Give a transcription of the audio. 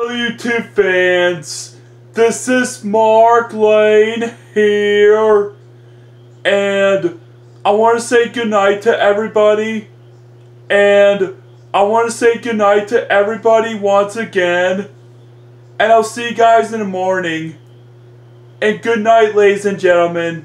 Hello YouTube fans, this is Mark Lane here, and I want to say goodnight to everybody, and I want to say goodnight to everybody once again, and I'll see you guys in the morning, and goodnight, ladies and gentlemen.